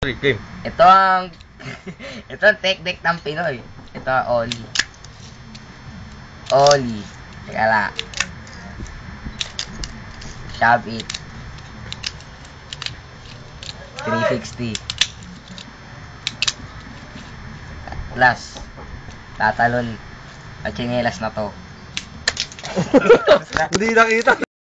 Game. Ito ang ito ang technique ng Pinoy. Ito ang Oli. Oli. Teka lang. Shove it. 360. Last. Tatalon. At chinelas na to. Hindi nakita.